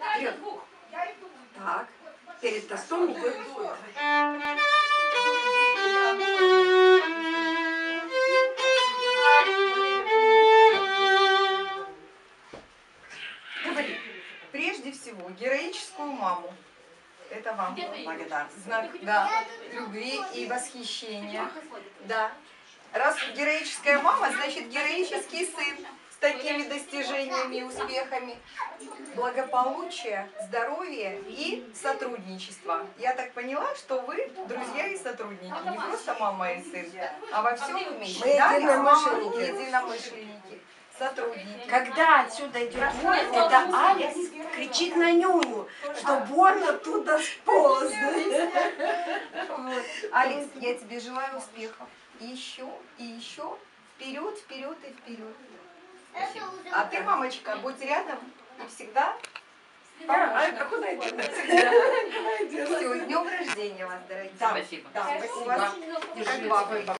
Вперед. Так. Перед тостом идет дуэт. Говори. Прежде всего, героическую маму. Это вам Благодарствую. знак да, любви и восхищения. Да. Раз героическая мама, значит героический сын такими достижениями и успехами. Благополучие, здоровье и сотрудничество. Я так поняла, что вы друзья и сотрудники, не просто мама и сын, а во всем вместе. Мы Да, единомышленники. единомышленники, сотрудники. Когда отсюда идет бой, это Алекс кричит на Нюню, что больно оттуда сполз. Алекс, я тебе желаю успехов. Еще и еще. Вперед, вперед и вперед. А ты, мамочка, будь рядом и всегда А куда? Все, с днем рождения вас, дорогие. Да, Спасибо. да, спасибо. Держи.